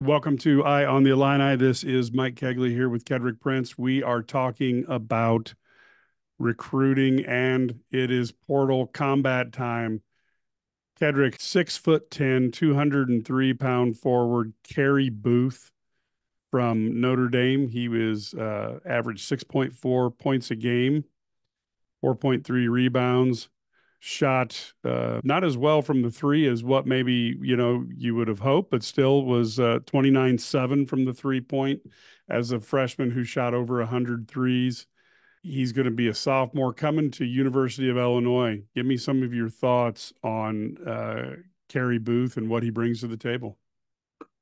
Welcome to I on the Illini. This is Mike Cagley here with Kedric Prince. We are talking about recruiting, and it is portal Kombat time. Kedric, six foot 10, 203 pound forward, Carey Booth from Notre Dame. He was uh, average 6.4 points a game, 4.3 rebounds, shot uh, not as well from the three as what maybe you know you would have hoped, but still was uh, 29-7 from the three point as a freshman who shot over 100 threes. He's going to be a sophomore coming to University of Illinois. Give me some of your thoughts on uh, Carey Booth and what he brings to the table.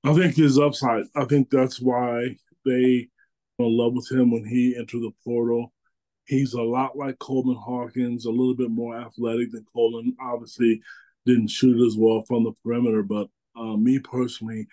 I think his upside. I think that's why they fell in love with him when he entered the portal. He's a lot like Coleman Hawkins, a little bit more athletic than Coleman. Obviously, didn't shoot as well from the perimeter, but uh, me personally,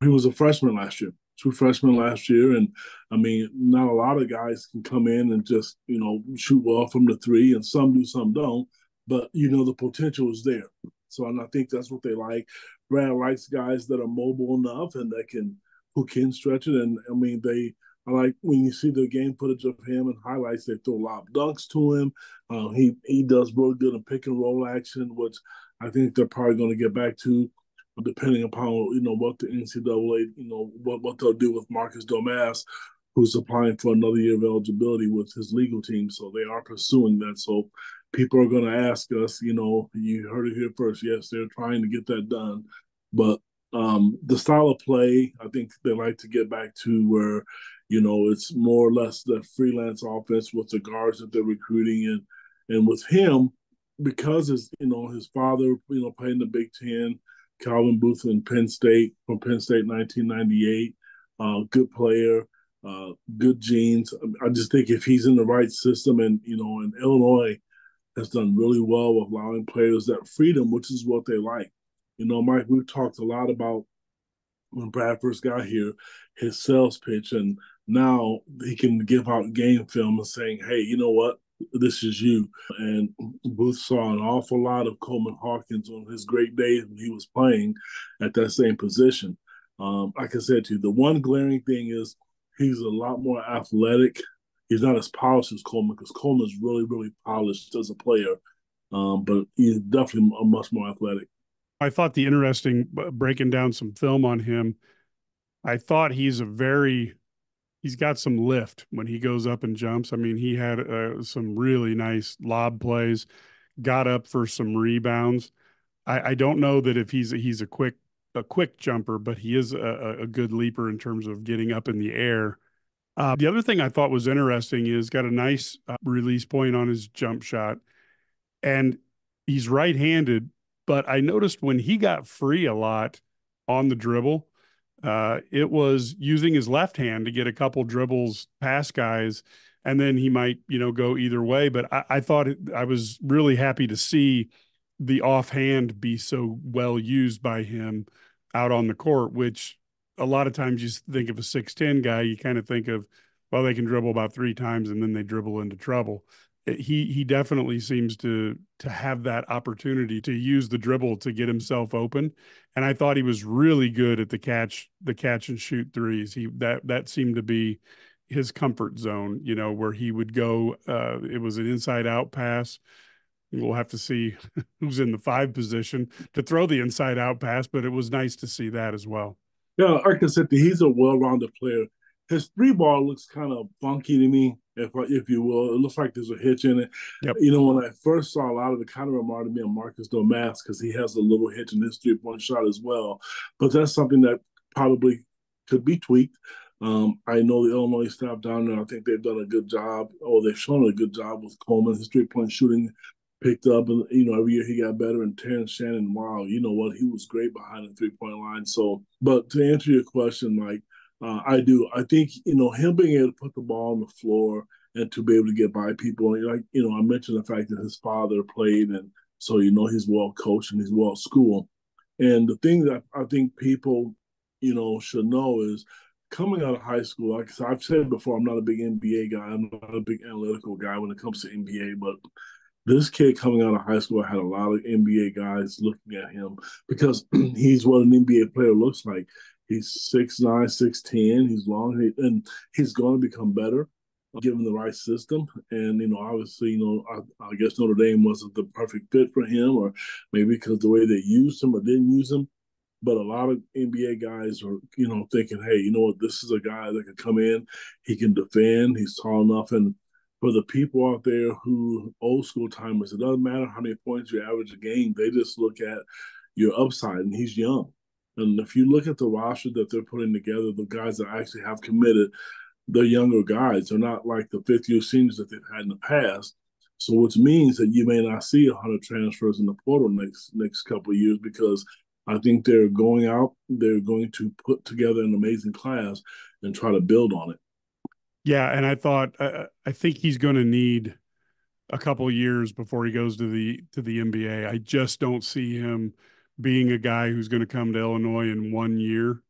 he was a freshman last year, true freshman last year, and I mean, not a lot of guys can come in and just you know shoot well from the three, and some do, some don't. But you know, the potential is there. So, and I think that's what they like. Brad likes guys that are mobile enough and that can who can stretch it. And I mean, they I like when you see the game footage of him and highlights. They throw lob dunks to him. Uh, he he does really good in pick and roll action, which I think they're probably going to get back to, depending upon you know what the NCAA you know what what they'll do with Marcus Domask, who's applying for another year of eligibility with his legal team. So they are pursuing that. So people are going to ask us, you know, you heard it here first. Yes, they're trying to get that done, but um, the style of play, I think they like to get back to where you know, it's more or less the freelance offense with the guards that they're recruiting, and and with him, because his you know his father you know playing the Big Ten, Calvin Booth in Penn State from Penn State 1998, uh, good player, uh, good genes. I just think if he's in the right system, and you know, and Illinois has done really well with allowing players that freedom, which is what they like. You know, Mike, we've talked a lot about when Brad first got here, his sales pitch, and now he can give out game film and saying, "Hey, you know what? This is you." And Booth saw an awful lot of Coleman Hawkins on his great days when he was playing at that same position. Um, like I said to you, the one glaring thing is he's a lot more athletic. He's not as polished as Coleman because Coleman is really, really polished as a player, um, but he's definitely a much more athletic. I thought the interesting uh, breaking down some film on him. I thought he's a very he's got some lift when he goes up and jumps. I mean, he had uh, some really nice lob plays, got up for some rebounds. I, I don't know that if he's a, he's a quick a quick jumper, but he is a, a good leaper in terms of getting up in the air. Uh, the other thing I thought was interesting is got a nice uh, release point on his jump shot, and he's right-handed. But I noticed when he got free a lot on the dribble, uh, it was using his left hand to get a couple dribbles past guys, and then he might, you know, go either way. But I, I thought it, I was really happy to see the offhand be so well used by him out on the court, which a lot of times you think of a 6'10 guy, you kind of think of, well, they can dribble about three times and then they dribble into trouble he he definitely seems to to have that opportunity to use the dribble to get himself open. And i thought he was really good at the catch the catch and shoot threes. He that that seemed to be his comfort zone you know where he would go uh it was an inside out pass. We'll have to see who's in the five position to throw the inside out pass but it was nice to see that as well. Yeah said he's a well-rounded player. His three ball looks kind of funky to me, if if you will. It looks like there's a hitch in it. Yep. You know, when I first saw a lot of it, kind of reminded me of Marcus Domask because he has a little hitch in his three point shot as well. But that's something that probably could be tweaked. Um, I know the Illinois staff down there. I think they've done a good job, or they've shown a good job with Coleman. His three point shooting picked up, and you know every year he got better. And Terrence Shannon, wow, you know what, he was great behind the three point line. So, but to answer your question, like uh, I do. I think you know him being able to put the ball on the floor and to be able to get by people. Like you know, I mentioned the fact that his father played, and so you know he's well coached and he's well schooled. And the thing that I think people, you know, should know is coming out of high school. Like I've said before, I'm not a big NBA guy. I'm not a big analytical guy when it comes to NBA, but this kid coming out of high school had a lot of NBA guys looking at him because he's what an NBA player looks like He's six nine, six ten. He's long, and he's going to become better given the right system. And you know, obviously, you know, I, I, guess Notre Dame wasn't the perfect fit for him, or maybe because the way they used him or didn't use him. But a lot of NBA guys are, you know, thinking, hey, you know what, this is a guy that can come in, he can defend, he's tall enough, and for the people out there who old school timers, it doesn't matter how many points you average a game. They just look at your upside, and he's young. And if you look at the roster that they're putting together, the guys that actually have committed, they're younger guys. They're not like the fifth year seniors that they've had in the past. So which means that you may not see hundred transfers in the portal next next couple of years because I think they're going out, they're going to put together an amazing class and try to build on it. Yeah, and I thought uh, I think he's going to need a couple years before he goes to the to the NBA. I just don't see him being a guy who's going to come to Illinois in one year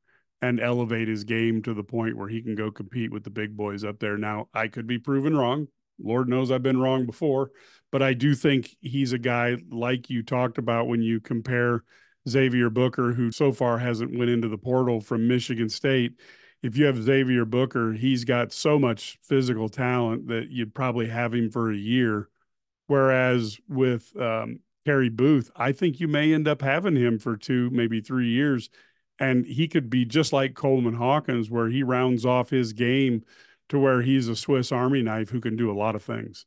and elevate his game to the point where he can go compete with the big boys up there. Now, I could be proven wrong. Lord knows I've been wrong before, but I do think he's a guy like you talked about when you compare Xavier Booker, who so far hasn't went into the portal from Michigan State if you have Xavier Booker, he's got so much physical talent that you'd probably have him for a year. Whereas with um, Booth, I think you may end up having him for two, maybe three years. And he could be just like Coleman Hawkins, where he rounds off his game to where he's a Swiss Army knife who can do a lot of things.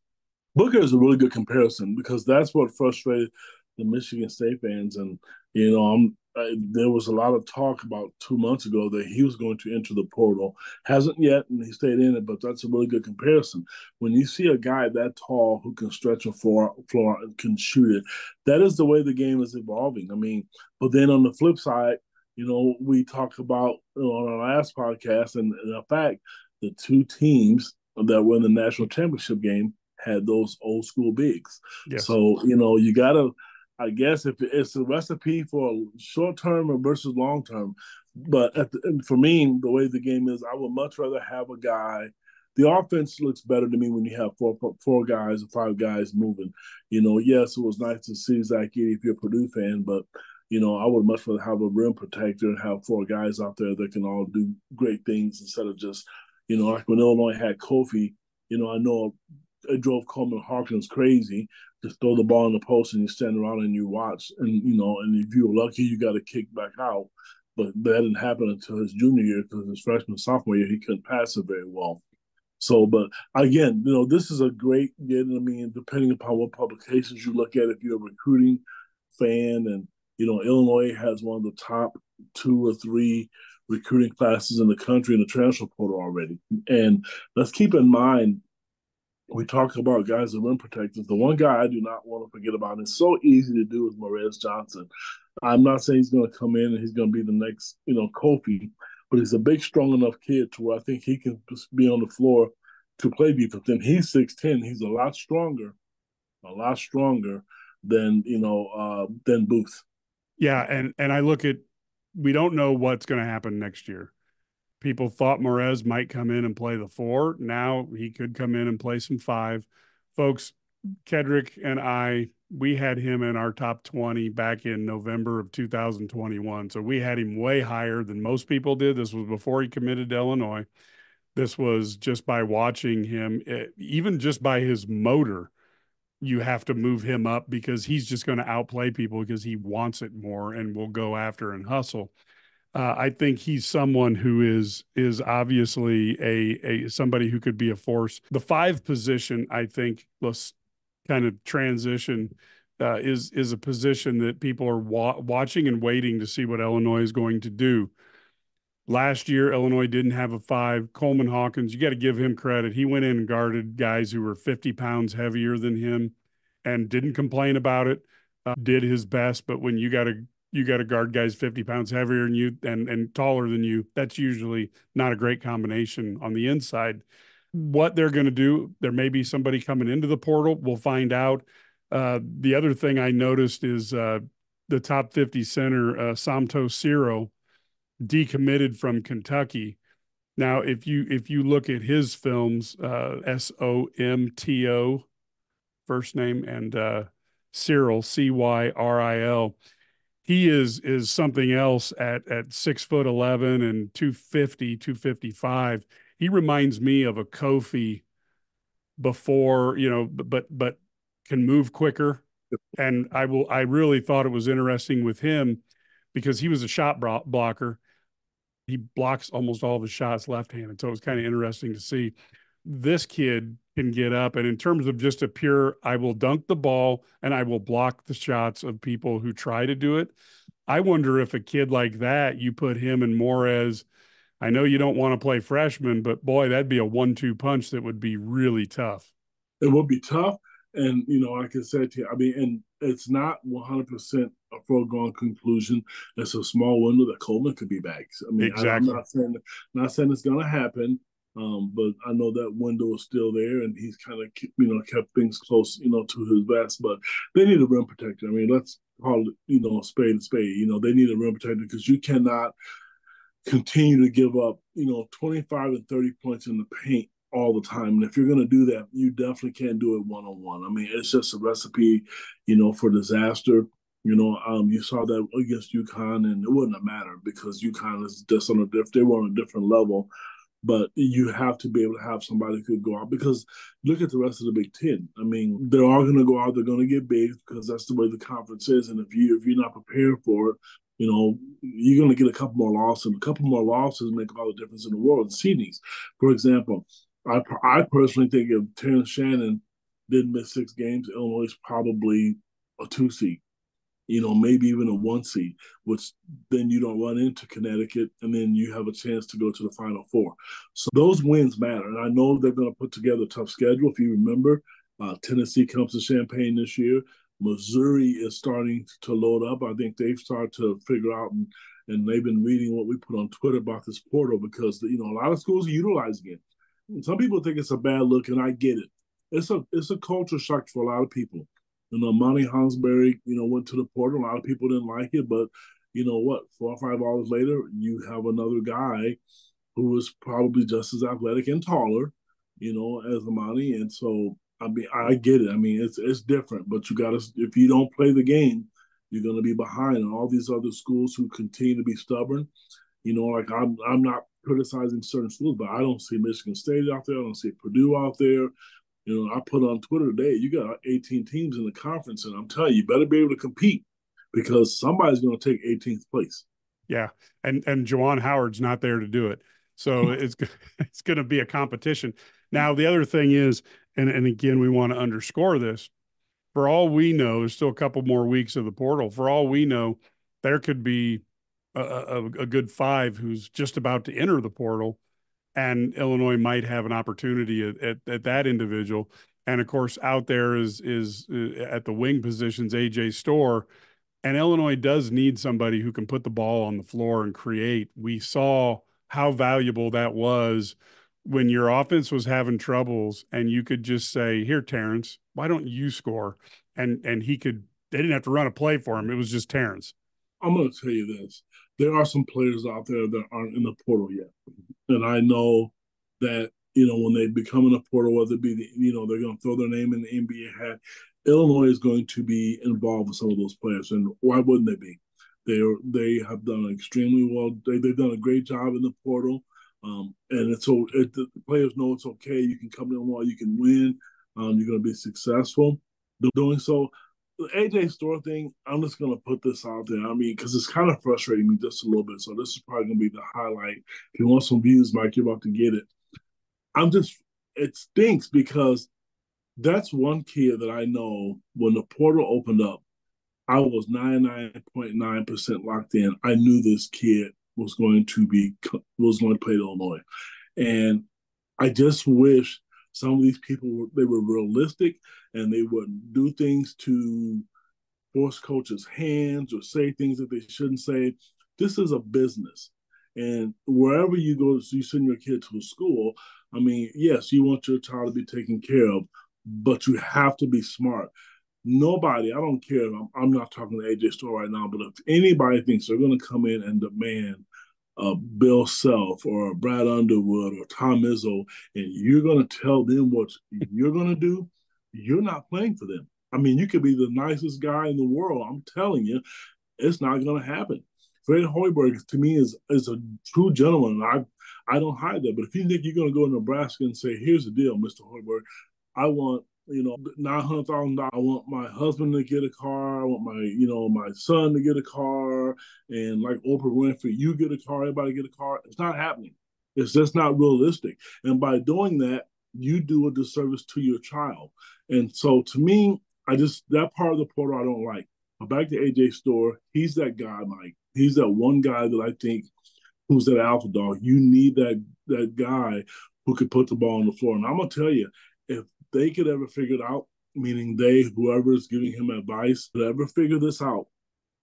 Booker is a really good comparison because that's what frustrated the Michigan State fans. And, you know, I'm uh, there was a lot of talk about two months ago that he was going to enter the portal. Hasn't yet, and he stayed in it, but that's a really good comparison. When you see a guy that tall who can stretch a floor, floor and can shoot it, that is the way the game is evolving. I mean, but then on the flip side, you know, we talked about you know, on our last podcast, and, and in fact, the two teams that were in the national championship game had those old school bigs. Yes. So, you know, you got to I guess if it's a recipe for short term versus long term, but the, for me, the way the game is, I would much rather have a guy. The offense looks better to me when you have four four guys or five guys moving. You know, yes, it was nice to see Zach Edey if you're a Purdue fan, but you know, I would much rather have a rim protector and have four guys out there that can all do great things instead of just, you know, like when Illinois had Kofi. You know, I know it drove Coleman Hawkins crazy just throw the ball in the post and you stand around and you watch. And, you know, and if you're lucky, you got to kick back out. But that didn't happen until his junior year because his freshman, sophomore year, he couldn't pass it very well. So, but again, you know, this is a great. I mean, depending upon what publications you look at, if you're a recruiting fan and, you know, Illinois has one of the top two or three recruiting classes in the country in the transfer portal already. And let's keep in mind we talk about guys that rim protectors. The one guy I do not want to forget about, and it's so easy to do, is Morez Johnson. I'm not saying he's going to come in and he's going to be the next, you know, Kofi, but he's a big, strong enough kid to where I think he can be on the floor to play defense. And he's 6'10. He's a lot stronger, a lot stronger than, you know, uh, than Booth. Yeah. And, and I look at, we don't know what's going to happen next year people thought Morez might come in and play the four. Now he could come in and play some five. Folks, Kedric and I, we had him in our top 20 back in November of 2021. So we had him way higher than most people did. This was before he committed to Illinois. This was just by watching him, eh, even just by his motor. You have to move him up because he's just going to outplay people because he wants it more and will go after and hustle. Uh, I think he's someone who is is obviously a a somebody who could be a force. The five position, I think, let's kind of transition. Uh, is is a position that people are wa- watching and waiting to see what Illinois is going to do. Last year, Illinois didn't have a five. Coleman Hawkins, you got to give him credit. He went in and guarded guys who were 50 pounds heavier than him and didn't complain about it. Uh, did his best, but when you got to you got to guard guys 50 pounds heavier than you and, and taller than you. That's usually not a great combination on the inside. What they're going to do, there may be somebody coming into the portal. We'll find out. Uh, the other thing I noticed is uh, the top 50 center, uh, Somto Cyril, decommitted from Kentucky. Now, if you if you look at his films, uh, S O M T O, first name, and uh, Cyril C Y R I L, he is is something else at at six foot eleven and 250, 255. He reminds me of a Kofi before, you know, but but can move quicker. And I will I really thought it was interesting with him because he was a shot blocker. He blocks almost all of his shots left-handed. So it was kind of interesting to see this kid can get up. And in terms of just a pure, I will dunk the ball and I will block the shots of people who try to do it. I wonder if a kid like that, you put him in more as, I know you don't want to play freshman, but boy, that'd be a one two punch that would be really tough. It would be tough. And, you know, like I said to you, I mean, and it's not 100% a foregone conclusion. It's a small window that Coleman could be back. I mean, exactly. I, am not saying, not saying it's going to happen. Um, but I know that window is still there, and he's kind of you know kept things close, you know, to his vest. But they need a rim protector. I mean, let's call it you know spade and spade. You know, they need a rim protector because you cannot continue to give up you know 25 and 30 points in the paint all the time. And if you're going to do that, you definitely can't do it one on one. I mean, it's just a recipe, you know, for disaster. You know, um, you saw that against UConn, and it wouldn't have mattered because UConn is just on a different. They were on a different level but you have to be able to have somebody who could go out because look at the rest of the Big Ten. I mean, they're all going to go out. They're going to get big because that's the way the conference is. And if you if you're not prepared for it, you know you're going to get a couple more losses. A couple more losses make all the difference in the world. Seedings, for example, I I personally think if Terrence Shannon didn't miss six games, Illinois is probably a two seed you know, maybe even a one seed, which then you don't run into Connecticut, and then you have a chance to go to the Final Four. So those wins matter, and I know they're going to put together a tough schedule. If you remember, uh, Tennessee comes to Champaign this year. Missouri is starting to load up. I think they've started to figure out, and, and they've been reading what we put on Twitter about this portal because you know a lot of schools are utilizing it. Some people think it's a bad look, and I get it. It's a it's a culture shock for a lot of people. You know, Monty Hansberry, you know, went to the portal. A lot of people didn't like it, but you know what? Four or five hours later, you have another guy who was probably just as athletic and taller, you know, as Amani. And so, I mean, I get it. I mean, it's it's different, but you got to if you don't play the game, you're going to be behind. And all these other schools who continue to be stubborn, you know, like I'm I'm not criticizing certain schools, but I don't see Michigan State out there. I don't see Purdue out there. You know, I put on Twitter today, you got 18 teams in the conference, and I'm telling you, you better be able to compete because somebody's going to take 18th place. Yeah, and and Juwan Howard's not there to do it, so it's it's going to be a competition. Now, the other thing is, and and again, we want to underscore this. For all we know, there's still a couple more weeks of the portal. For all we know, there could be a, a, good five who's just about to enter the portal and Illinois might have an opportunity at, at, at, that individual. And of course, out there is is uh, at the wing positions AJ Storr, and Illinois does need somebody who can put the ball on the floor and create. We saw how valuable that was when your offense was having troubles, and you could just say, "Here, Terrence, why don't you score?" And and he could. They didn't have to run a play for him. It was just Terrence. I'm going to tell you this: there are some players out there that aren't in the portal yet. And I know that, you know, when they become in the portal, whether it be, the, you know, they're going to throw their name in the NBA hat, Illinois is going to be involved with some of those players. And why wouldn't they be? They are, they have done extremely well. They, they've done a great job in the portal. Um, and it's so it, the players know it's okay. You can come in while you can win. Um, you're going to be successful. Doing so, AJ Storr thing, I'm just gonna put this out there. I mean, because it's kind of frustrating me just a little bit. So this is probably gonna be the highlight. If you want some views, Mike, you're about to get it. I'm just it stinks because that's one kid that I know when the portal opened up, I was 99.9% locked in. I knew this kid was going to be was going to play Illinois. And I just wish some of these people they were realistic and they wouldn't do things to force coaches' hands or say things that they shouldn't say. This is a business. And wherever you go, you send your kid to a school. I mean, yes, you want your child to be taken care of, but you have to be smart. Nobody, I don't care. I'm, I'm not talking to AJ Storr right now, but if anybody thinks they're going to come in and demand uh, Bill Self or Brad Underwood or Tom Izzo, and you're going to tell them what you're going to do, you're not playing for them. I mean, you could be the nicest guy in the world. I'm telling you, It's not going to happen. Fred Hoiberg to me is is a true gentleman. I I don't hide that. But if you think you're going to go to Nebraska and say, "Here's the deal, Mister Hoiberg, I want you know nine hundred thousand dollars. I want my husband to get a car. I want my you know my son to get a car, and like Oprah Winfrey, you get a car. Everybody get a car. It's not happening. It's just not realistic. And by doing that, you do a disservice to your child. And so to me, I just that part of the portal I don't like. But back to AJ Storr, he's that guy, Mike. He's that one guy that I think who's that alpha dog. You need that that guy who could put the ball on the floor. And I'm gonna tell you, they could ever figure it out, meaning they, whoever is giving him advice, could ever figure this out,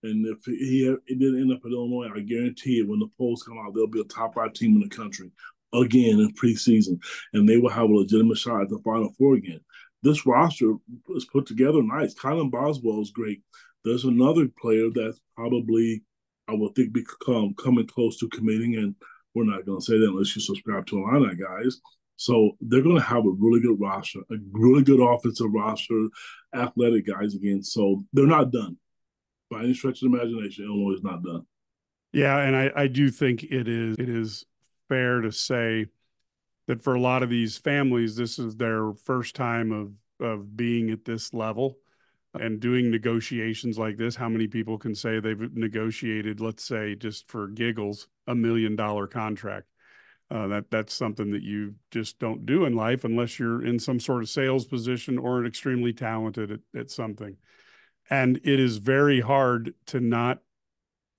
and if he didn't end up at Illinois, I guarantee it, when the polls come out, they'll be a top five team in the country again in preseason, and they will have a legitimate shot at the Final Four again. This roster is put together nice. Kylan Boswell is great. There's another player that's probably I would think become coming close to committing, and we're not going to say that unless you subscribe to Illini guys. So they're going to have a really good roster, a really good offensive roster, athletic guys again. So they're not done by any stretch of imagination. Illinois is not done. Yeah, and I, I do think it is it is fair to say that for a lot of these families, this is their first time of of being at this level and doing negotiations like this. How many people can say they've negotiated, let's say, just for giggles, a million dollar contract? Uh, that that's something that you just don't do in life unless you're in some sort of sales position or extremely talented at, at something. And it is very hard to not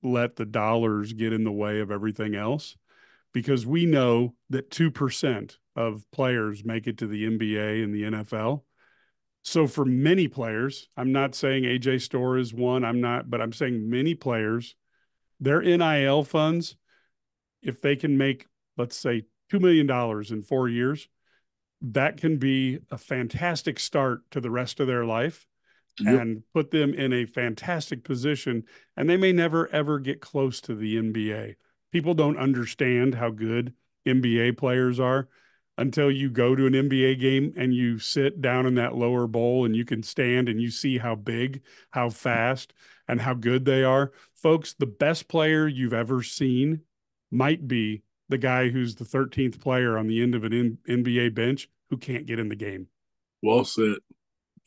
let the dollars get in the way of everything else because we know that 2% of players make it to the NBA and the NFL. So for many players, I'm not saying AJ Storr is one, I'm not, but I'm saying many players, their NIL funds, if they can make, let's say, $2 million in four years, that can be a fantastic start to the rest of their life yep. and put them in a fantastic position. And they may never, ever get close to the NBA people don't understand how good NBA players are until you go to an NBA game and you sit down in that lower bowl and you can stand and you see how big, how fast, and how good they are. Folks, the best player you've ever seen might be the guy who's the 13th player on the end of an NBA bench who can't get in the game. Well said.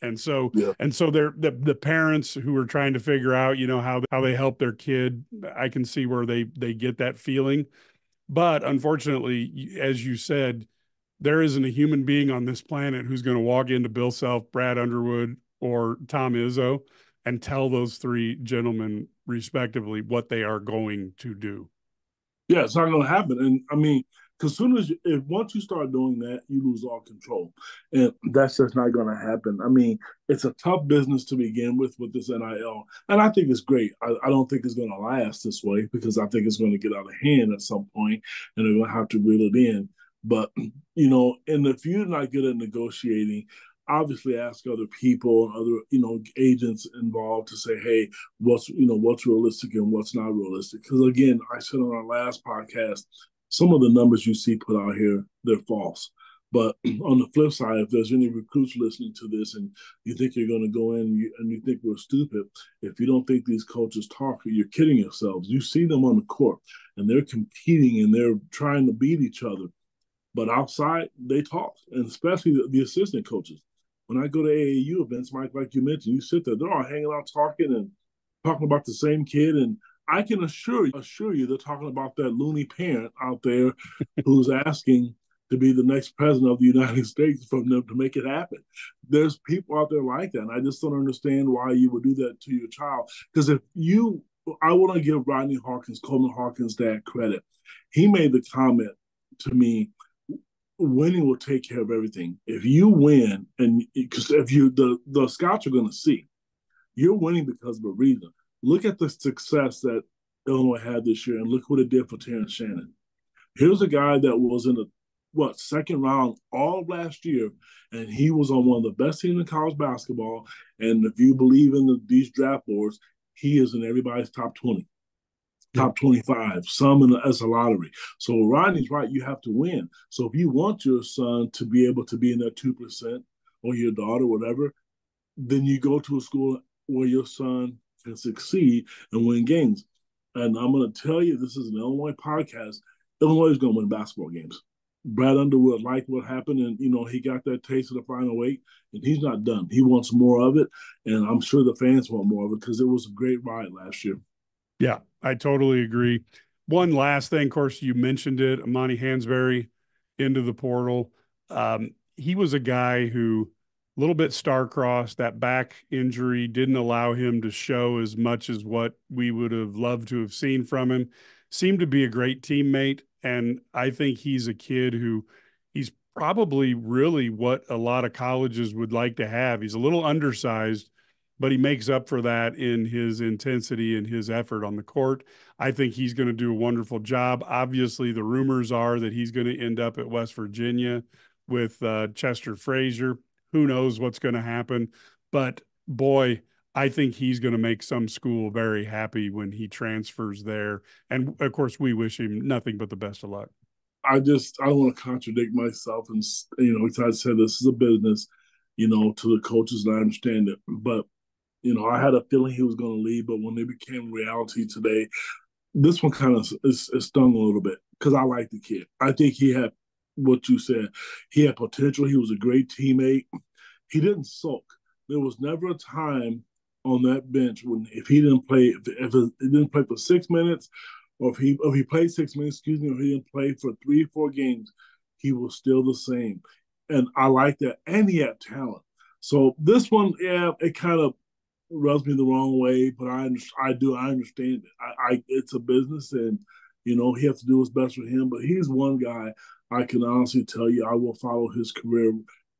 And so yeah. and so they're the the parents who are trying to figure out, you know, how how they help their kid. I can see where they they get that feeling. But unfortunately, as you said, there isn't a human being on this planet who's going to walk into Bill Self, Brad Underwood, or Tom Izzo and tell those three gentlemen respectively what they are going to do. Yeah, it's not going to happen. And I mean, because soon as you, if once you start doing that, you lose all control, and that's just not going to happen. I mean, it's a tough business to begin with with this NIL, and I think it's great. I, I don't think it's going to last this way because I think it's going to get out of hand at some point, and they're going to have to reel it in. But you know, and if you're not good at negotiating, obviously ask other people, and other you know agents involved to say, hey, what's you know what's realistic and what's not realistic. Because again, I said on our last podcast, some of the numbers you see put out here, they're false. But on the flip side, if there's any recruits listening to this and you think you're going to go in and you, and you, think we're stupid, if you don't think these coaches talk, you're kidding yourselves. You see them on the court and they're competing and they're trying to beat each other. But outside, they talk, and especially the, the assistant coaches. When I go to AAU events, Mike, like you mentioned, you sit there, they're all hanging out talking and talking about the same kid and I can assure you, assure you, they're talking about that loony parent out there who's asking to be the next president of the United States from them to make it happen. There's people out there like that, and I just don't understand why you would do that to your child. Because if you, I want to give Rodney Hawkins, Coleman Hawkins, that credit. He made the comment to me winning will take care of everything. If you win, and because if you the the scouts are going to see you're winning because of a reason look at the success that Illinois had this year and look what it did for Terrence Shannon. Here's a guy that was in the what second round all last year, and he was on one of the best teams in college basketball. And if you believe in the, these draft boards, he is in everybody's top twenty, top twenty-five, some in the, as a lottery. So Rodney's right; you have to win. So if you want your son to be able to be in that two percent, or your daughter, whatever, then you go to a school where your son can succeed and win games. And I'm going to tell you, this is an Illinois podcast. Illinois is going to win basketball games. Brad Underwood liked what happened, and you know he got that taste of the final eight, and he's not done. He wants more of it, and I'm sure the fans want more of it because it was a great ride last year. Yeah, I totally agree. One last thing, of course, you mentioned it, Amani Hansberry into the portal. Um, he was a guy who a little bit star-crossed. That back injury didn't allow him to show as much as what we would have loved to have seen from him. Seemed to be a great teammate and I think he's a kid who he's probably really what a lot of colleges would like to have. He's a little undersized, but he makes up for that in his intensity and his effort on the court. I think he's going to do a wonderful job. Obviously, the rumors are that he's going to end up at West Virginia with uh, Chester Frazier. Who knows what's going to happen? But boy, I think he's going to make some school very happy when he transfers there. And of course, we wish him nothing but the best of luck. I just I don't want to contradict myself, and you know, I said this is a business, you know, to the coaches, and I understand it. But you know, I had a feeling he was going to leave, but when it became reality today, this one kind of is, is stung a little bit because I like the kid. I think he had what you said. He had potential. He was a great teammate. He didn't sulk. There was never a time on that bench when if he didn't play if, if he didn't play for six minutes or if he if he played six minutes, excuse me, or he didn't play for three four games, he was still the same. And I like that. And he had talent. So this one, yeah, it kind of rubs me the wrong way, but I I do I understand it. I, I it's a business, and you know he has to do what's best for him. But he's one guy I can honestly tell you I will follow his career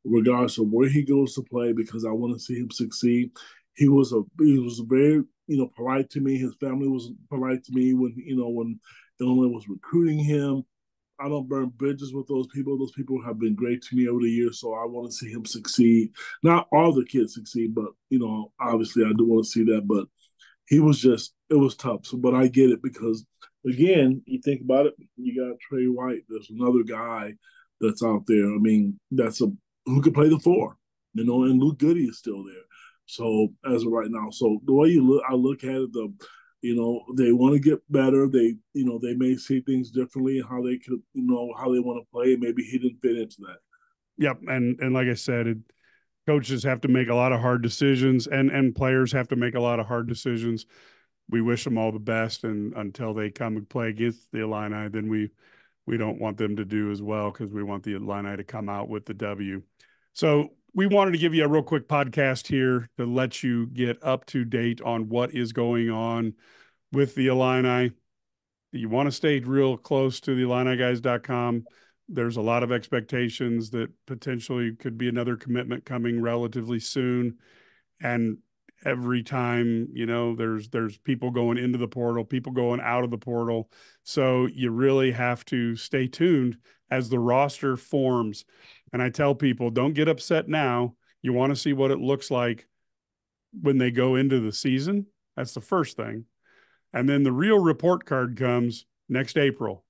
regardless of where he goes to play because I want to see him succeed he was a he was very you know polite to me. His family was polite to me when you know when Illinois was recruiting him. I don't burn bridges with those people. Those people have been great to me over the years, so I want to see him succeed. Not all the kids succeed, but you know, obviously, I do want to see that. But he was just it was tough. So, but I get it because again, you think about it, you got Tre White. There's another guy that's out there. I mean, that's a who could play the four, you know, and Luke Goode is still there. So as of right now, so the way you look, I look at it, the you know they want to get better. They you know they may see things differently how they could you know how they want to play. Maybe he didn't fit into that. Yep, and and like I said, it, coaches have to make a lot of hard decisions, and and players have to make a lot of hard decisions. We wish them all the best, and until they come and play against the Illini, then we we don't want them to do as well because we want the Illini to come out with the W. So we wanted to give you a real quick podcast here to let you get up to date on what is going on with the Illini. You want to stay real close to the IlliniGuys.com. There's a lot of expectations that potentially could be another commitment coming relatively soon. And every time, you know, there's there's people going into the portal, people going out of the portal. So you really have to stay tuned as the roster forms. And I tell people, don't get upset now. You want to see what it looks like when they go into the season. That's the first thing. And then the real report card comes next April,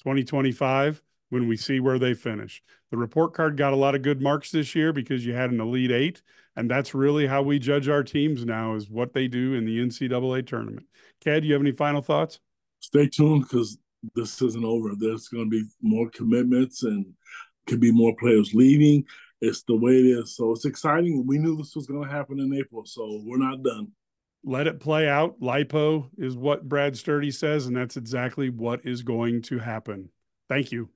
2025, when we see where they finish. The report card got a lot of good marks this year because you had an Elite Eight. And that's really how we judge our teams now is what they do in the NCAA tournament. Cad, do you have any final thoughts? Stay tuned because this isn't over. There's going to be more commitments and could be more players leaving. It's the way it is. So it's exciting. We knew this was going to happen in April, so we're not done. Let it play out. LiPo is what Brad Sturdy says, and that's exactly what is going to happen. Thank you.